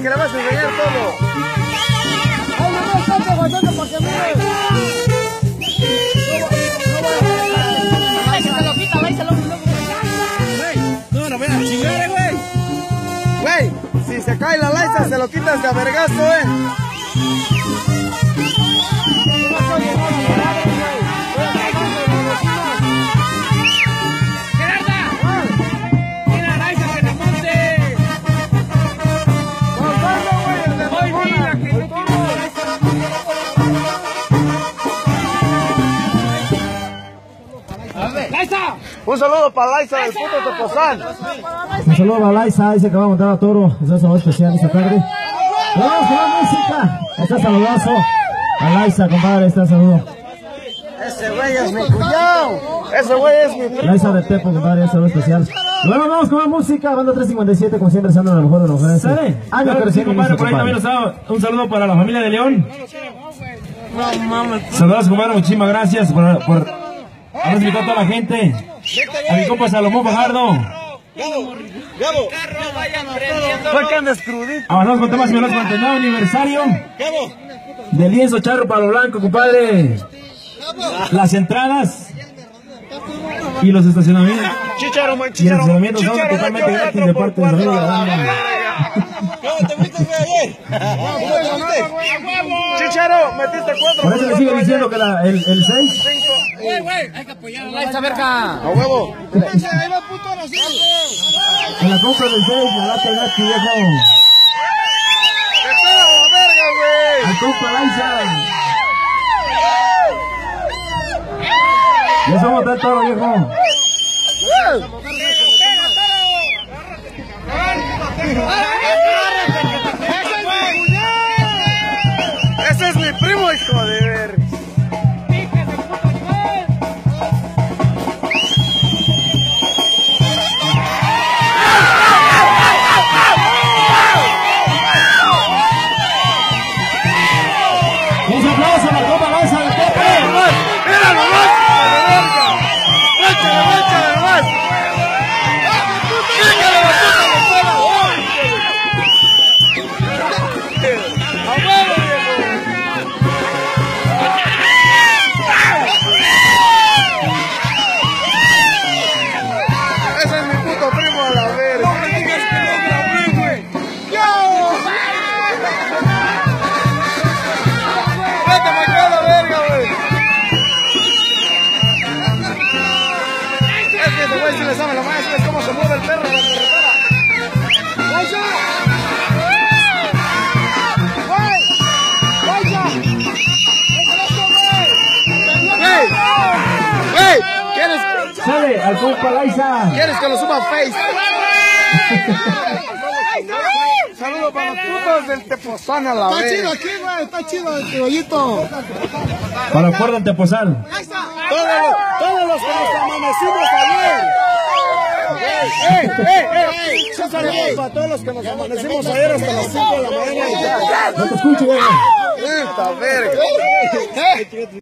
Que le vas a enseñar todo. No, no, ven a chingar, güey. Güey, si se cae la laisa, se lo quitas de vergazo, eh. Un saludo para Laisa del puto Tepozán. Un saludo a Laisa, dice que va a montar a toro. Es un saludo especial esta tarde. Vamos con la música. Está saludazo. A Laisa, compadre, está saludo. Ese güey es mi cuñado. Ese güey es mi primo. Laisa de Tepo, compadre, un saludo especial. Luego vamos con la música. Banda 357, como siempre, siendo lo mejor de los jóvenes. ¿Sale? Año Claro sí, compadre, por ahí también está un saludo para la familia de León. Saludos, compadre, muchísimas gracias por, por haber invitado a toda la gente. A mi compa Salomón Fajardo. Avanzamos con temas similares para el 39 aniversario. De lienzo charro para lo blanco, compadre. Las entradas. Y los estacionamientos. Chicharo, man, Y el chicharo. estacionamiento son Chicharo, totalmente gratis de parte de la familia de la banda. ¿Cómo te fuiste ayer? Chicharo, metiste cuatro. Por eso le sigue diciendo que la, el, el 6. A huevo. En la compra del 6, la lata gratis, viejo. ¡Que toda la verga, güey! Al compa Laisa. Ya somos tal toro, viejo. Ese es mi primo, hijo de ¿Quieres, Sale al compa Laisa. ¿Quieres que lo suba a Face? Saludos para los putos del Tepozán a la Está chido vez. aquí, güey, está chido el criollito. Para acuerdo en Tepozal. Todos, los- todos los que nos amanecimos ayer. ¡Ey, ey, ey! Un saludo para todos los que nos amanecimos ayer hasta las 5 de la mañana. No te escucho, viejo. ¡Puta verga!